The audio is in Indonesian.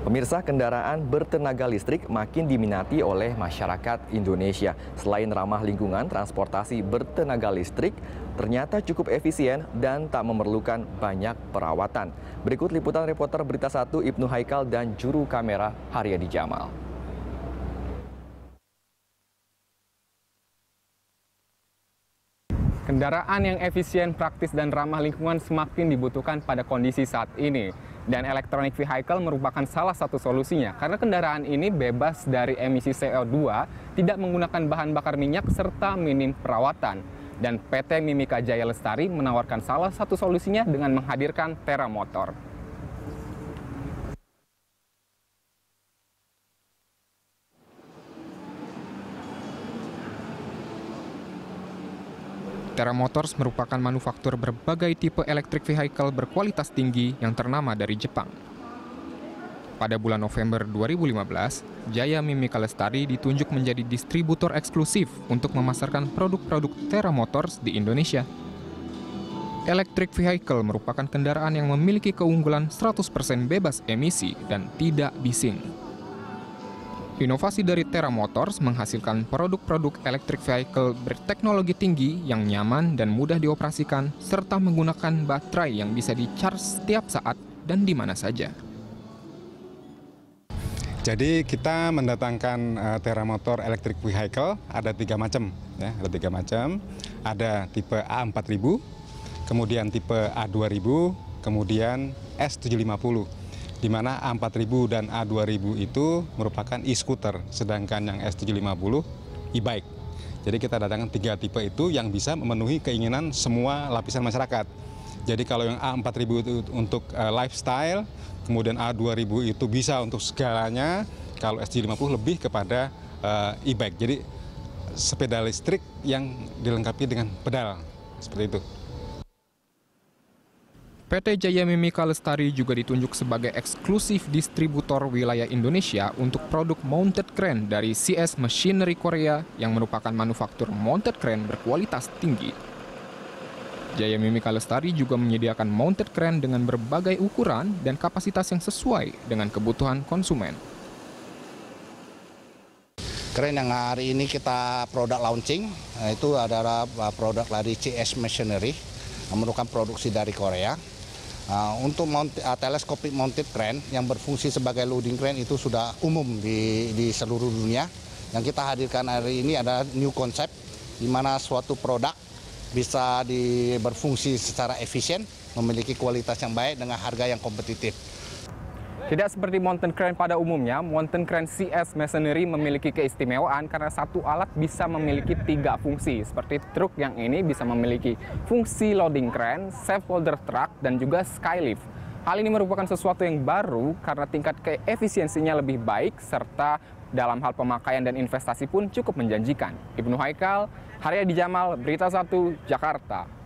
Pemirsa, kendaraan bertenaga listrik makin diminati oleh masyarakat Indonesia. Selain ramah lingkungan, transportasi bertenaga listrik ternyata cukup efisien dan tak memerlukan banyak perawatan. Berikut liputan reporter Berita 1 Ibnu Haikal dan juru kamera Haryadi Jamal. Kendaraan yang efisien, praktis, dan ramah lingkungan semakin dibutuhkan pada kondisi saat ini. Dan electronic vehicle merupakan salah satu solusinya, karena kendaraan ini bebas dari emisi CO2, tidak menggunakan bahan bakar minyak, serta minim perawatan. Dan PT Mimika Jaya Lestari menawarkan salah satu solusinya dengan menghadirkan Terra Motor. Terra Motors merupakan manufaktur berbagai tipe electric vehicle berkualitas tinggi yang ternama dari Jepang. Pada bulan November 2015, Jaya Mimika Lestari ditunjuk menjadi distributor eksklusif untuk memasarkan produk-produk Terra Motors di Indonesia. Electric vehicle merupakan kendaraan yang memiliki keunggulan 100% bebas emisi dan tidak bising. Inovasi dari Terra Motors menghasilkan produk-produk electric vehicle berteknologi tinggi yang nyaman dan mudah dioperasikan, serta menggunakan baterai yang bisa di-charge setiap saat dan di mana saja. Jadi kita mendatangkan uh, Terra Motor Electric Vehicle ada tiga macam, ya, ada tiga macam. Ada tipe A4000, kemudian tipe A2000, kemudian S750 di mana A4000 dan A2000 itu merupakan e-scooter, sedangkan yang S750 e-bike. Jadi kita datangkan tiga tipe itu yang bisa memenuhi keinginan semua lapisan masyarakat. Jadi kalau yang A4000 itu untuk uh, lifestyle, kemudian A2000 itu bisa untuk segalanya, kalau S750 lebih kepada uh, e-bike. Jadi sepeda listrik yang dilengkapi dengan pedal, seperti itu. PT Jaya Mimika Lestari juga ditunjuk sebagai eksklusif distributor wilayah Indonesia untuk produk mounted crane dari CS Machinery Korea yang merupakan manufaktur mounted crane berkualitas tinggi. Jaya Mimika Lestari juga menyediakan mounted crane dengan berbagai ukuran dan kapasitas yang sesuai dengan kebutuhan konsumen. Keren yang hari ini kita produk launching, itu adalah produk dari CS Machinery, merupakan produksi dari Korea Uh, untuk mount, uh, telescopic mounted crane yang berfungsi sebagai loading crane itu sudah umum di, di seluruh dunia. Yang kita hadirkan hari ini adalah new concept di mana suatu produk bisa di, berfungsi secara efisien, memiliki kualitas yang baik dengan harga yang kompetitif. Tidak seperti mountain crane pada umumnya, mountain crane CS Masonry memiliki keistimewaan karena satu alat bisa memiliki tiga fungsi. Seperti truk yang ini bisa memiliki fungsi loading crane, safe holder truck, dan juga skylift. Hal ini merupakan sesuatu yang baru karena tingkat keefisiensinya lebih baik serta dalam hal pemakaian dan investasi pun cukup menjanjikan. Ibnu Haikal, Haryadi Jamal, Berita 1, Jakarta.